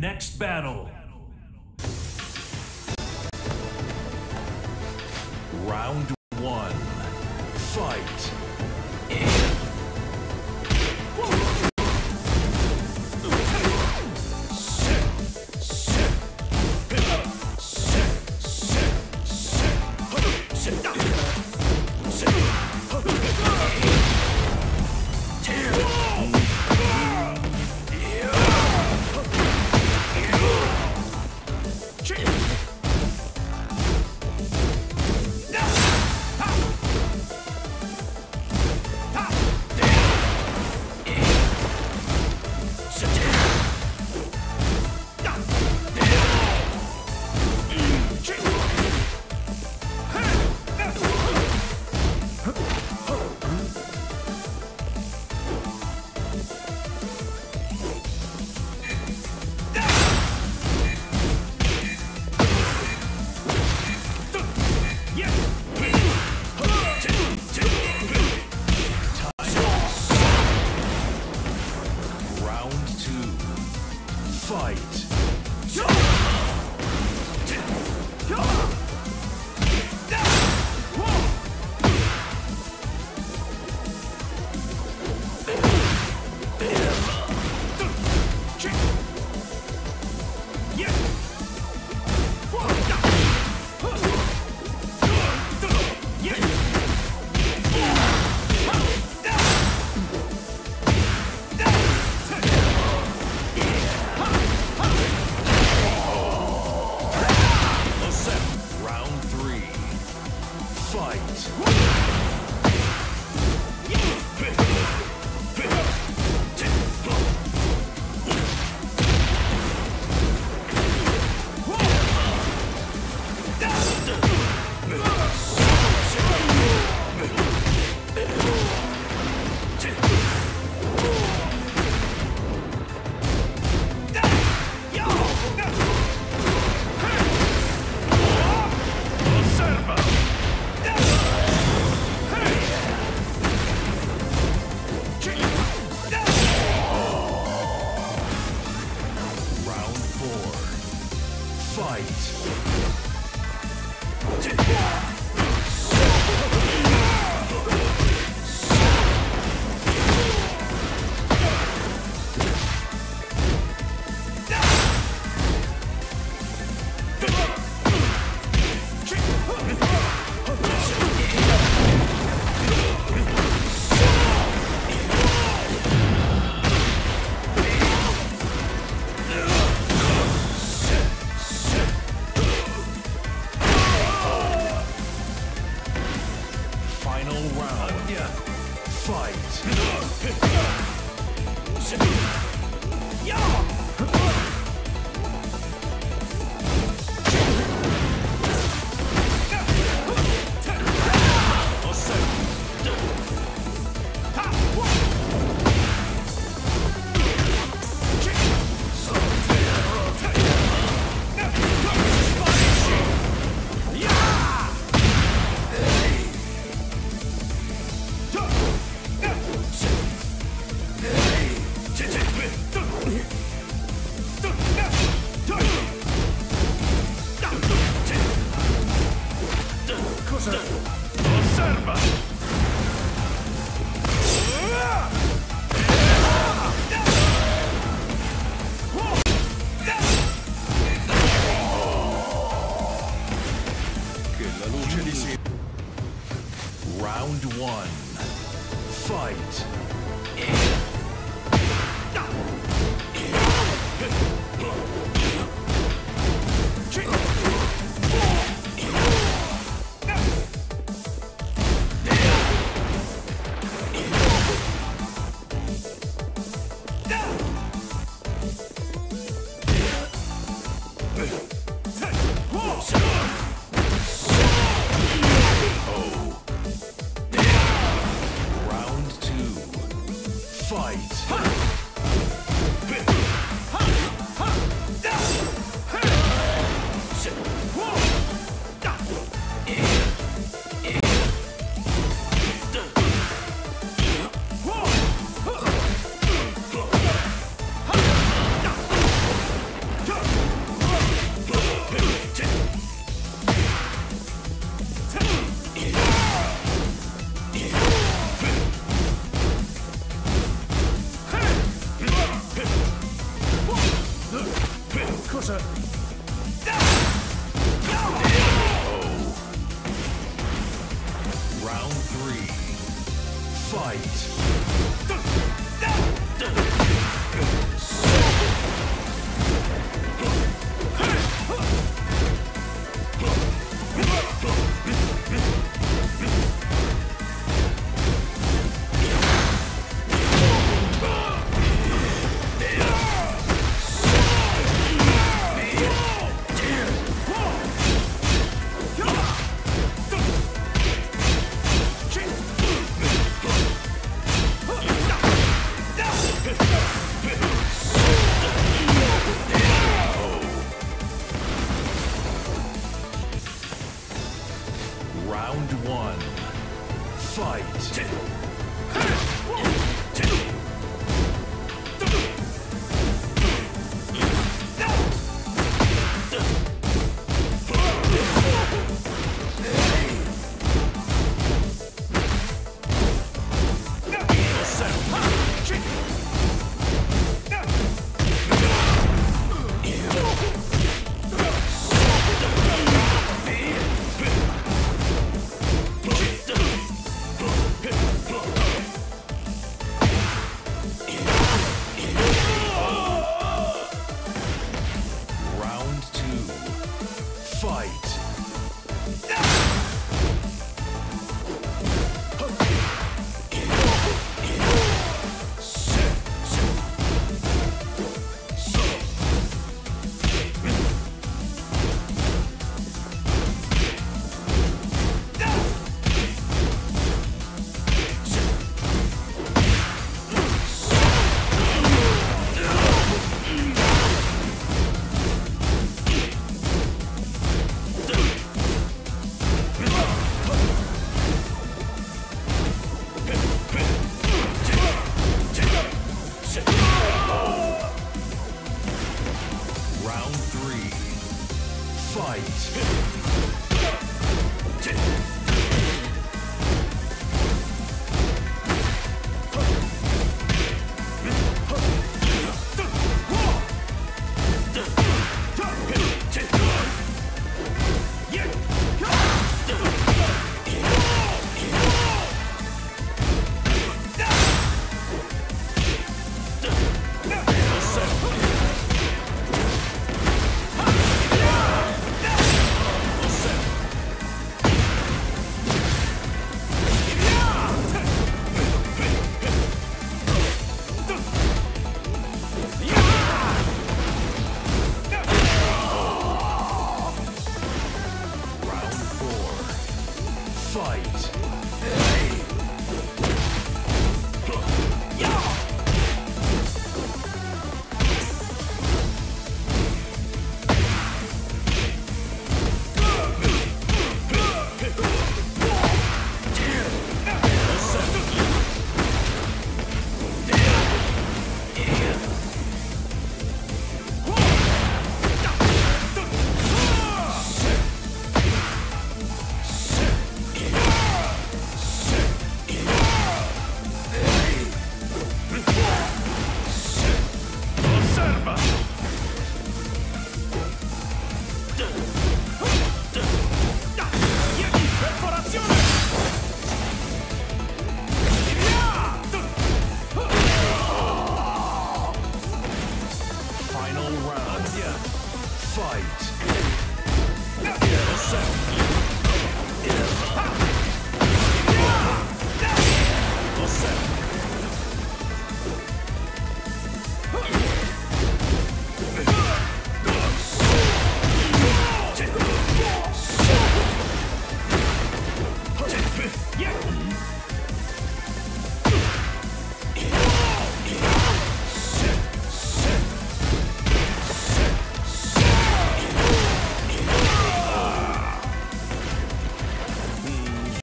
next battle. Round one. Fight. Round Fight. Fight. Fight. Round. Fight. Round one. Fight. fight! Round three. Fight. Fight. fight! Fight!